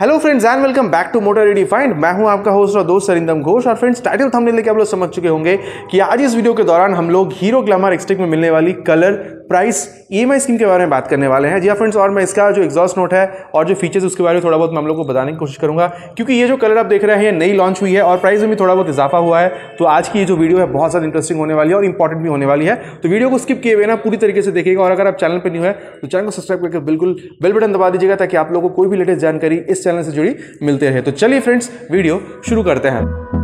Hello friends and welcome back to motor ready find मैं हूँ आपका होस्ट और दोस्त सरिंदम घोष और फ्रेंड्स टाइटल थंबनेल लेके आप लोग समझ चुके होंगे कि आज इस वीडियो के दौरान हम लोग हीरो ग्लैमर एक्सटेक में मिलने वाली कलर प्राइस ई स्कीम के बारे में बात करने वाले हैं। जी हाँ फ्रेंड्स और मैं इसका जो एग्जॉस्ट नोट है और जो फीचर्स उसके बारे में थोड़ा बहुत मैं हम लोग को बताने की कोशिश करूँगा, क्योंकि ये जो कलर आप देख रहे हैं, ये नई लॉन्च हुई है और प्राइस में भी थोड़ा बहुत इजाफा हुआ है। तो आज की ये जो वीडियो है, बहुत ज़्यादा इंटरेस्टिंग होने वाली है और इंपॉर्टेंट भी होने वाली है। तो वीडियो को स्किप किए हुए ना पूरी तरीके से देखिएगा और अगर आप चैनल पर नहीं है तो चैनल को सब्सक्राइब करके बिल्कुल बेल बटन दबा दीजिएगा ताकि आप लोगों को कोई भी लेटेस्ट जानकारी इस चैनल से जुड़ी मिलते रहे तो चलिए फ्रेंड्स वीडियो शुरू करते हैं।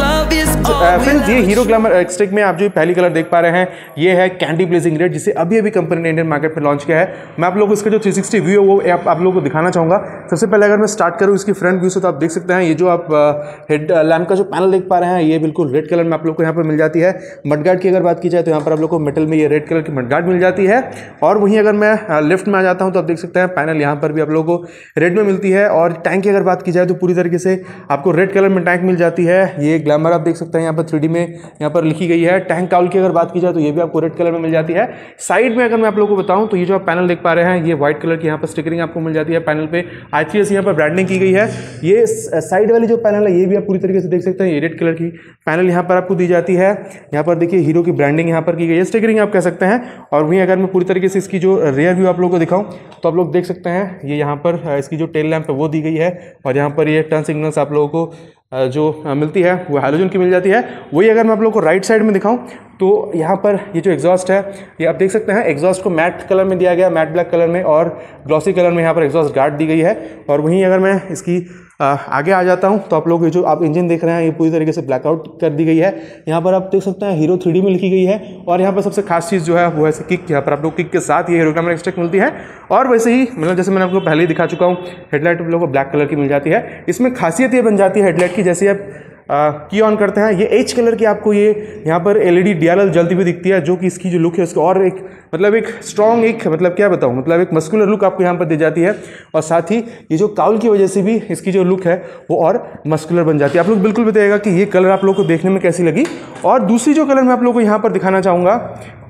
friends ये हीरो ग्लैमर एक्सटेक में आप जो पहली कलर देख पा रहे हैं ये है कैंडी ब्लेजिंग रेड जिसे अभी अभी कंपनी ने इंडियन मार्केट में लॉन्च किया है। मैं आप लोगों को इसका जो 360 व्यू है वो आप, आप लोगों को दिखाना चाहूँगा। सबसे पहले अगर मैं स्टार्ट करूँ इसकी फ्रंट व्यू से तो आप देख सकते हैं ये जो आप हेड लैम्प का जो पैनल देख पा रहे हैं ये बिल्कुल रेड कलर में आप लोग को यहाँ पर मिल जाती है। मडगार्ड की अगर बात की जाए तो यहाँ पर आप लोग को मेटल में ये रेड कलर की मडगार्ड मिल जाती है। और वहीं अगर मैं लेफ़्ट में आ जाता हूँ तो आप देख सकते हैं पैनल यहाँ पर भी आप लोगों को रेड में मिलती है। और टैंक की अगर बात की जाए तो पूरी तरीके से आपको रेड कलर में टैंक मिल जाती है। ये ग्लैमर आप देख सकते हैं। यहाँ पर थ्री में यहाँ पर लिखी गई है। टैंक काउल की अगर बात की जाए तो ये भी आपको रेड कलर में मिल जाती है। साइड में अगर मैं आप लोगों को बताऊँ तो ये जो आप पैनल देख पा रहे हैं, ये व्हाइट कलर की यहाँ पर स्टिकरिंग आपको मिल जाती है पैनल पे। आई थ्री यहाँ पर ब्रांडिंग की गई है। ये साइड वाली जो पैनल है, ये भी आप पूरी तरीके से देख सकते हैं। ये रेड कलर की पैनल यहाँ पर आपको दी जाती है। यहाँ पर देखिए हीरो की ब्रांडिंग यहाँ पर की गई है। स्टिकरिंग आप कह सकते हैं। और वहीं अगर मैं पूरी तरीके से इसकी जो रेयर व्यू आप लोगों को दिखाऊँ तो आप लोग देख सकते हैं, ये यहाँ पर इसकी जो टेल लैम्प है वो दी गई है। और यहाँ पर ये टर्न सिग्नल्स आप लोगों को जो मिलती है, वो हाइलोजन की मिल जाती है। वही अगर मैं आप लोग को राइट साइड में दिखाऊँ तो यहाँ पर ये जो एग्जॉस्ट है, ये आप देख सकते हैं एग्जॉस्ट को मैट कलर में दिया गया मैट ब्लैक कलर में और ग्लॉसी कलर में यहाँ पर एग्जॉस्ट गार्ड दी गई है। और वहीं अगर मैं इसकी आगे आ जाता हूँ तो आप लोग ये जो आप इंजन देख रहे हैं, ये पूरी तरीके से ब्लैकआउट कर दी गई है। यहाँ पर आप देख सकते हैं हीरो थ्री में लिखी गई है। और यहाँ पर सबसे खास चीज़ जो है, वो है किक यहाँ पर आप लोग किक के साथ ये हीरो कैमरा एक्सट्रेक मिलती है। और वैसे ही मतलब जैसे मैंने आपको पहले ही दिखा चुका हूँ हेडलाइट आप लोगों को ब्लैक कलर की मिल जाती है। इसमें खासियत ये बन जाती है हेडलाइट की, जैसे आप की ऑन करते हैं। ये एच कलर की आपको ये यहाँ पर एल ई जलती हुई दिखती है, जो कि इसकी जो लुक है, उसको और एक मतलब एक स्ट्रॉन्ग एक मतलब क्या बताऊँ मतलब एक मस्कुलर लुक आपको यहाँ पर दी जाती है। और साथ ही ये जो काउल की वजह से भी इसकी जो लुक है, वो और मस्कुलर बन जाती है। आप लोग बिल्कुल बताइएगा कि ये कलर आप लोग को देखने में कैसी लगी। और दूसरी जो कलर मैं आप लोग को यहाँ पर दिखाना चाहूँगा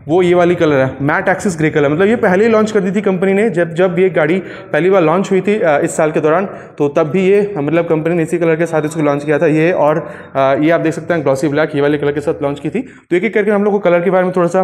वो ये वाली कलर है। मैट एक्सिस ग्रे कलर मतलब ये पहले ही लॉन्च कर दी थी कंपनी ने। जब जब ये गाड़ी पहली बार लॉन्च हुई थी इस साल के दौरान तो तब भी ये मतलब कंपनी ने इसी कलर के साथ इसको लॉन्च किया था। ये और ये आप देख सकते हैं ग्लॉसी ब्लैक ये वाले कलर के साथ लॉन्च की थी। तो एक एक करके हम लोग को कलर के बारे में थोड़ा सा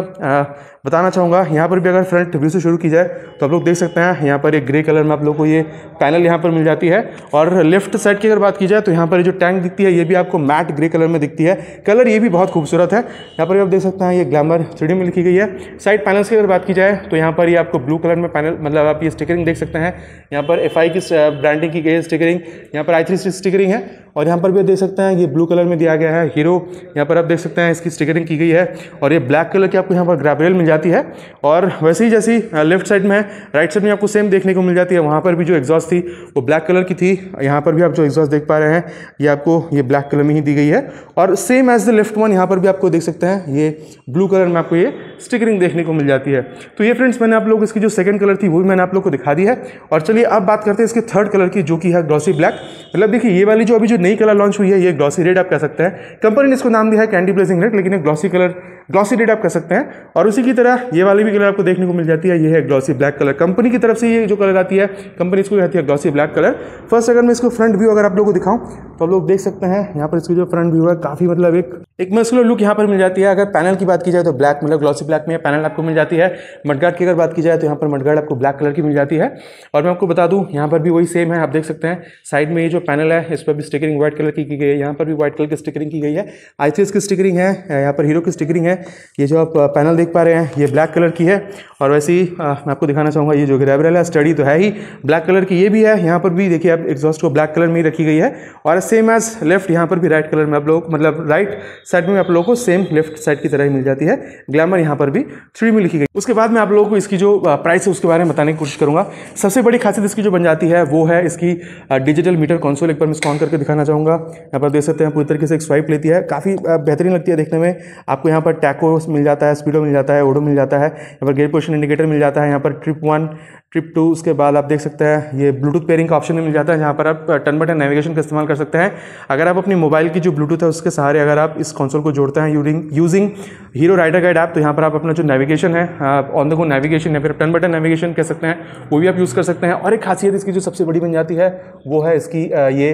बताना चाहूँगा। यहाँ पर भी अगर फ्रंट व्यू से शुरू की जाए तो आप लोग देख सकते हैं, यहाँ पर एक ग्रे कलर में आप लोग को ये पैनल यहाँ पर मिल जाती है। और लेफ़्ट साइड की अगर बात की जाए तो यहाँ पर जो टैंक दिखती है, ये भी आपको मैट ग्रे कलर में दिखती है। कलर ये भी बहुत खूबसूरत है। यहाँ पर आप देख सकते हैं, ये ग्लैमर थ्री में लिखी गई है। साइड पैनल्स की अगर बात की जाए तो यहाँ पर ये आपको ब्लू कलर में पैनल मतलब आप ये स्टिकरिंग देख सकते हैं। यहाँ पर एफआई की ब्रांडिंग की गई है स्टिकरिंग यहाँ पर आई थ्री स्टिकरिंग है। और यहाँ पर भी आप देख सकते हैं, ये ब्लू कलर में दिया गया है हीरो यहाँ पर आप देख सकते हैं, इसकी स्टिकरिंग की गई है और ये ब्लैक कलर की आपको यहाँ पर ग्रैबरेल मिल जाती है। और वैसे ही जैसी लेफ़्ट साइड में है राइट साइड में आपको सेम देखने को मिल जाती है। वहाँ पर भी जो एग्जॉस्ट थी, वो ब्लैक कलर की थी। यहाँ पर भी आप जो एग्जॉस्ट देख पा रहे हैं, ये आपको ये ब्लैक कलर में ही दी गई है। और same as the left one यहाँ पर भी आपको देख सकते हैं, ये ब्लू कलर में आपको ये स्टिकरिंग देखने को मिल जाती है। तो ये फ्रेंड्स मैंने आप लोग इसकी जो सेकंड कलर थी, वो भी मैंने आप लोग को दिखा दी है। और चलिए अब बात करते हैं इसके थर्ड कलर की, जो कि है ग्लॉसी ब्लैक मतलब देखिए, ये वाली जो अभी जो नई कलर लॉन्च हुई है, ये ग्लॉसी रेड आप कह सकते हैं। कंपनी ने इसको नाम दिया है कैंडी ब्लेजिंग रेड लेकिन ये ग्लॉसी कलर ग्लॉसी रेड आप कह सकते हैं। और उसी की तरह ये वाली भी कलर आपको देखने को मिल जाती है। ये है ग्लॉसी ब्लैक कलर कंपनी की तरफ़ से ये जो कलर आती है कंपनी इसको कहती है ग्लॉसी ब्लैक कलर फ़र्स्ट अगर मैं इसको फ्रंट व्यू अगर आप लोगों को दिखाऊँ तो आप लोग देख सकते हैं, यहाँ पर इसकी जो फ्रंट व्यू है, काफ़ी मतलब एक एक मस्कुलर लुक यहाँ पर मिल जाती है। अगर पैनल की बात की जाए तो ब्लैक मतलब ग्लॉसी ब्लैक में पैनल आपको मिल जाती है। मडगार्ड की अगर बात की जाए तो यहाँ पर मडगार्ड आपको ब्लैक कलर की मिल जाती है। और मैं आपको बता दूँ, यहाँ पर भी वही सेम है। आप देख सकते हैं साइड में ये जो पैनल है, इस पर भी स्टिकरिंग व्हाइट कलर की गई है। यहाँ पर भी व्हाइट कलर की स्टिकरिंग की गई है। आई की स्टिकरिंग है, यहाँ पर हीरो की स्टिकरिंग है। ये जो आप पैनल देख पा रहे हैं ये ब्लैक कलर की है। और वैसे ही मैं आपको दिखाना चाहूँगा, ये जो ग्रेबरल स्टडी तो है ही। ब्लैक कलर की ये भी है, यहाँ पर भी देखिए आप एग्जॉस्ट को ब्लैक कलर में ही रखी गई है। और सेम एज लेफ़्ट यहाँ पर भी राइट कलर में आप लोग मतलब राइट साइड में आप लोगों को सेम लेफ़्ट साइड की तरह ही मिल जाती है। ग्लैमर यहाँ पर भी थ्री में लिखी गई। उसके बाद मैं आप लोगों को इसकी जो प्राइस है, उसके बारे में बताने की कोशिश करूँगा। सबसे बड़ी खासियत इसकी जो बन जाती है, वो है इसकी डिजिटल मीटर कॉन्सोल एक बार मैं इसको ऑन करके दिखाना चाहूँगा। यहाँ पर देख सकते हैं, पूरी तरीके से एक स्वाइप लेती है। काफ़ी बेहतरीन लगती है देखने में। आपको यहाँ पर टैको मिल जाता है स्पीडो मिल जाता है ओडो मिल जाता है। यहाँ पर गेयर पोजिशन इंडिकेटर मिल जाता है यहाँ पर ट्रिप वन ट्रिप टू उसके बाद आप देख सकते हैं, ये ब्लूटूथ पेयरिंग का ऑप्शन भी मिल जाता है, जहाँ पर आप टर्न बटन नेविगेशन का इस्तेमाल कर सकते हैं। अगर आप अपनी मोबाइल की जो ब्लूटूथ है, उसके सहारे अगर आप इस कंसोल को जोड़ते हैं using using Hero rider guide app तो यहाँ पर आप अपना जो नेविगेशन है ऑन द गो नेविगेशन या फिर टर्न बटन नेविगेशन कह सकते हैं, वो भी आप यूज़ कर सकते हैं। और एक खासियत इसकी जो सबसे बड़ी बन जाती है, वो है इसकी ये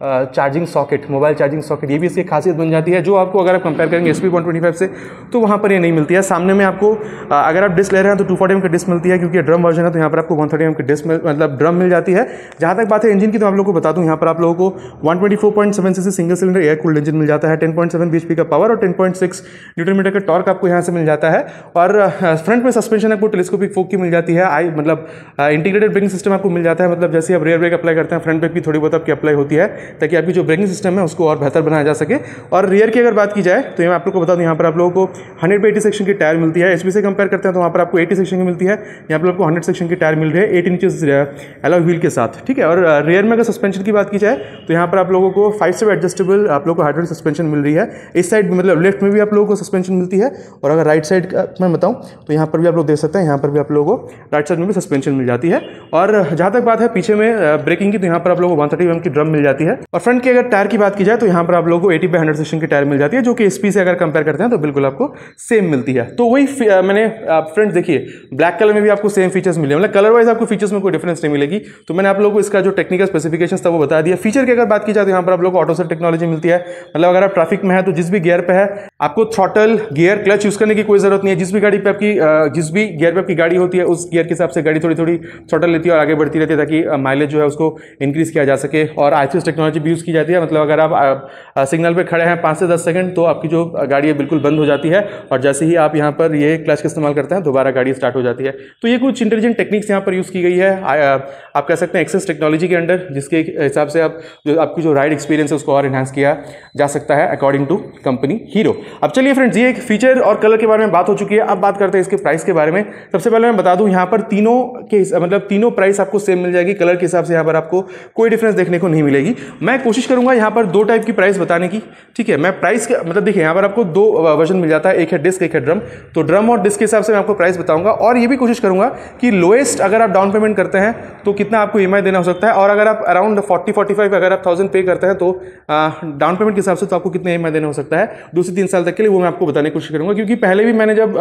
charging socket mobile charging socket ये भी इसकी खासियत बन जाती है। जो आपको अगर आप कंपेयर करेंगे एस पी से तो वहाँ पर ये नहीं मिलती है। सामने में आपको अगर आप डिस्क ले रहे हैं तो टू फोर्टी की डिस्क मिलती है, क्योंकि ड्रम वर्जन है तो यहाँ पर आपको वन थर्टी की डिस्क मतलब ड्रम मिल जाती है। जहाँ तक बात है इंजन की तो आप लोगों को बता दूँ, यहाँ पर आप लोगों को one twenty four point seven C single cylinder air cooled engine मिल जाता है। टेन पॉइंट सेवन बी का पावर और ten point six newton metre का टॉर्क आपको यहाँ से मिल जाता है। और फ्रंट में सस्पेंशन आपको टेलीस्कोपिक फोक की मिल जाती है। आई मतलब इंटीग्रेटेड ब्रेकिंग सिस्टम आपको मिल जाता है। मतलब जैसे आप रेयर ब्रेक अप्लाई करते हैं फ्रंट ब्रेक भी थोड़ी बहुत आपकी अप्लाई होती है। ताकि आपकी जो ब्रेकिंग सिस्टम है, उसको और बेहतर बनाया जा सके। और रियर की अगर बात की जाए तो मैं आप लोग को बता दूँ यहाँ पर आप लोगों को हंड्रेड पे एटी सेक्शन की टायर मिलती है। एच से कंपेयर करते हैं तो वहाँ पर आपको एटी सेक्शन की मिलती है। यहाँ पर आपको हंड्रेड सेक्शन की टायर मिल रही है एट इंचज एलो व्हील के साथ, ठीक है? और रियर में अगर सस्पेंशन की बात की जाए तो यहाँ पर आप लोगों को फाइव स्टेप एडजस्टेबल आप लोग को हाइड्रोलिक सस्पेंशन मिल रही है। इस साइड मतलब लेफ़्ट में भी आप लोगों को सस्पेंशन मिलती है, और अगर राइट साइड का, मैं बताऊँ तो यहाँ पर भी आप लोग देख सकते हैं, यहाँ पर भी आप लोगों को राइट साइड में भी सस्पेंशन मिल जाती है। और जहाँ तक बात है, पीछे में ब्रेकिंग की तो यहाँ पर आप लोगों को वन थर्टी की ड्रम मिल जाती है। और फ्रंट की अगर टायर की बात की जाए तो यहाँ पर आप लोगों को एटी पे हंड्रेड सेक्शन की टायर मिल जाती है, जो कि एसपी से अगर कंपेयर करते हैं तो बिल्कुल आपको सेम मिलती है। तो वही मैंने फ्रेंड्स देखिए ब्लैक कलर में भी आपको सेम फीचर्स मिले मतलब कलर वाइज आपको फीचर्स में कोई डिफरेंस नहीं मिलेगी। तो मैंने आप लोगों को इसका जो टेक्निकल स्पेसिफिकेशन था, वो बता दिया। फीचर की अगर बात की जाए तो यहाँ पर आप लोग को ऑटो सेट टेक्नोलॉजी मिलती है। मतलब अगर आप ट्रैफ़िक में है तो जिस भी गियर पर है, आपको थ्रॉटल गियर क्लच यूज़ करने की कोई ज़रूरत नहीं है। जिस भी गाड़ी पे आपकी जिस भी गियर पे आपकी गाड़ी होती है, उस गियर के हिसाब से गाड़ी थोड़ी थोड़ी थ्रॉटल लेती है और आगे बढ़ती रहती है, ताकि माइलेज जो है उसको इंक्रीज किया जा सके। और आई टेक्नोलॉजी भी यूज़ की जाती है। मतलब अगर आप सिग्नल पे खड़े हैं पाँच से दस सेकंड तो आपकी जो गाड़ी है बिल्कुल बंद हो जाती है। और जैसे ही आप यहाँ पर ये क्लच का इस्तेमाल करते हैं, दोबारा गाड़ी स्टार्ट हो जाती है। तो ये कुछ इंटेलिजेंट टेक्निक्स यहाँ पर यूज़ की गई है। आप कह सकते हैं एक्सेस टेक्नोलॉजी के अंडर जिसके हिसाब से आप, जो आपकी जो राइड एक्सपीरियंस है, उसको और इन्हांस किया जा सकता है अकॉर्डिंग टू कंपनी हीरो अब चलिए फ्रेंड्स ये एक फीचर और कलर के बारे में बात हो चुकी है। अब बात करते हैं इसके प्राइस के बारे में। सबसे पहले मैं बता दूँ, यहाँ पर तीनों के मतलब तीनों प्राइस आपको सेम मिल जाएगी। कलर के हिसाब से यहाँ पर आपको कोई डिफरेंस देखने को नहीं मिलेगी। मैं कोशिश करूँगा यहाँ पर दो टाइप की प्राइस बताने की, ठीक है? मैं प्राइस के मतलब देखिए, यहाँ पर आपको दो वर्जन मिल जाता है। एक है डिस्क एक है ड्रम तो ड्रम और डिस्क के हिसाब से मैं आपको प्राइस बताऊँगा। और ये भी कोशिश करूँगा कि लोएस्ट अगर आप डाउन पेमेंट करते हैं तो कितना आपको ईएमआई देना हो सकता है? और अगर आप अराउंड फोर्टी फोर्टी अगर आप थाउज़ेंड पे करते हैं तो डाउन पेमेंट के हिसाब से तो आपको कितना ई देना हो सकता है? दो से तीन साल तक के लिए वो मैं आपको बताने की कोशिश करूँगा। क्योंकि पहले भी मैंने जब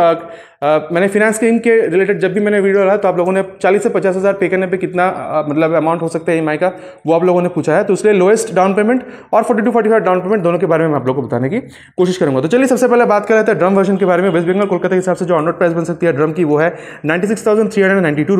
मैंने फिनेंस स्कीम के रिलेटेड जब भी मैंने वीडियो डाला तो आप लोगों ने चालीस से पचास हज़ार पे करने पर कितना मतलब अमाउंट हो सकता है ई का, वो आप लोगों ने पूछा है। तो इसलिए लोएस्ट डाउन पेमेंट और forty two forty five down payment दोनों के बारे में आप लोग को बताने की कोशिश करूँगा। तो चलिए सबसे पहले बात कर लेते हैं ड्रम वर्जन के बारे में। वेस्ट बंगाल कोलकाता के हिसाब से जो ऑनरोड प्राइस बन सकती है ड्रम की, वो है ninety six thousand three hundred ninety two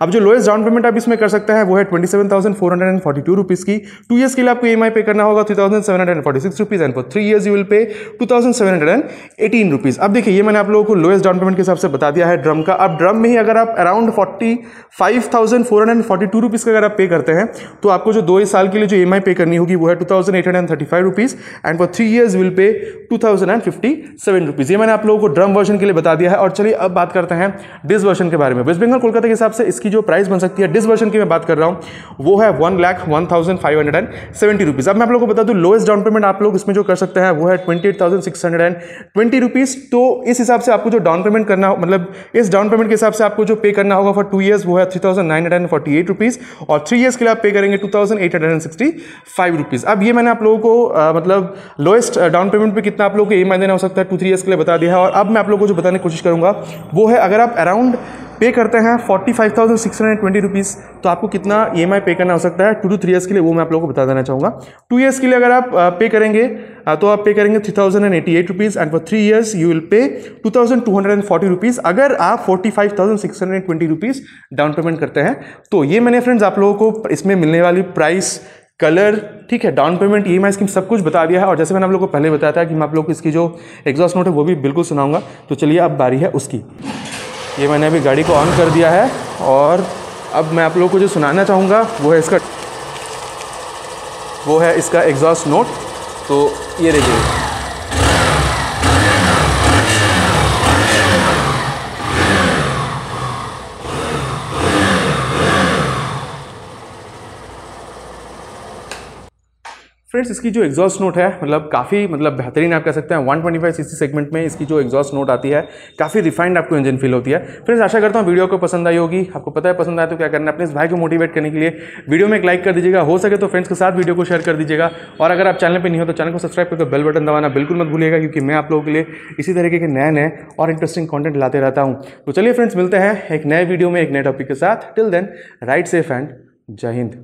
अब जो लोएस्ट डाउन पेमेंट आप इसमें कर सकते हैं, वो है twenty seven thousand four hundred and two rupees की। टू ईयर्स के लिए आपको ई पे करना होगा three seven hundred and six rupees and for three years you will pay two seven hundred and eighteen rupees अब देखिए, ये मैंने आप लोगों को लोएस्ट डाउन पेमेंट के हिसाब से बता दिया है ड्रम का। अब ड्रम में ही अगर आप around forty five thousand four hundred forty two rupees का अगर आप पे करते हैं तो आपको जो दो साल के लिए जो ई पे करनी होगी, वो है two thousand eight hundred thirty five rupees and for three years will pay two thousand and fifty seven rupees ये मैंने आप लोगों को ड्रम वर्जन के लिए बता दिया है और चलिए अब बात करते हैं डिस वर्जन के बारे में। वेस्ट बंगाल कोलकाता के हिसाब से इसकी जो प्राइस बन सकती है डिस वर्जन की मैं बात कर रहा हूँ, वो है one lakh one thousand five hundred and seventy rupees अब मैं आप लोगों को बता दूँ लोएस्ट डाउन पेमेंट आप लोग इसमें जो कर सकते हैं, वो है twenty eight thousand six hundred and twenty rupees तो इस हिसाब से आपको जो डाउन पेमेंट करना मतलब इस डाउन पेमेंट के हिसाब से आपको जो पे करना होगा फॉर टू ईयर्स वो है three thousand nine hundred and forty eight rupees और थ्री ईयर्स के लिए आप पे करेंगे two thousand eight hundred and sixty five rupees अब ये मैंने आप लोगों को आ, मतलब लोएस्ट डाउन पेमेंट पे कितना आप लोगों को ई एम देना हो सकता है टू थ्री ईयर्स के लिए बता दिया है। और अब मैं आप लोगों को जो बताने की कोशिश करूँगा वो है अगर आप अराउंड पे करते हैं forty five thousand six hundred twenty rupees तो आपको कितना ई एम पे करना हो सकता है टू टू थ्री ईयर्स के लिए वो मैं आप लोगों को बता देना चाहूँगा। टू ईयर्स के लिए अगर आप पे करेंगे तो आप पे करेंगे three thousand and eighty eight rupees and for three years you will pay two thousand two hundred and forty rupees अगर आप forty five thousand six hundred twenty rupees down payment करते हैं तो ये मैंने फ्रेंड्स आप लोगों को इसमें मिलने वाली प्राइस कलर, ठीक है डाउन पेमेंट ई स्कीम सब कुछ बता दिया है और जैसे मैंने आप लोगों को पहले बताया था कि मैं आप लोग को इसकी जो एग्जॉस्ट नोट है वो भी बिल्कुल सुनाऊँगा। तो चलिए अब बारी है उसकी। ये मैंने अभी गाड़ी को ऑन कर दिया है और अब मैं आप लोगों को जो सुनाना चाहूँगा वो है इसका, वो है इसका एग्जॉस्ट नोट तो ये देखिए। फ्रेंड्स इसकी जो एग्जॉस्ट नोट है मतलब काफ़ी मतलब बेहतरीन आप कह सकते हैं 125 सीसी सेगमेंट में इसकी जो एग्जॉस्ट नोट आती है, काफ़ी रिफाइंड आपको इंजन फील होती है। फ्रेंड्स, आशा करता हूँ वीडियो को पसंद आई होगी। आपको पता है पसंद आए तो क्या करना है, अपने इस भाई को मोटिवेट करने के लिए वीडियो में एक लाइक कर दीजिएगा। हो सके तो फ्रेंड्स के साथ वीडियो को शेयर कर दीजिएगा। और अगर आप चैनल पर नहीं हो तो चैनल को सब्सक्राइब करके बेल बटन दबाना बिल्कुल मत भूलिएगा, क्योंकि मैं आप लोगों के लिए इसी तरीके के नए नए और इंटरेस्टिंग कॉन्टेंट लाते रहता हूँ। तो चलिए फ्रेंड्स मिलते हैं एक नए वीडियो में एक नए टॉपिक के साथ। Till then ride safe and जय हिंद।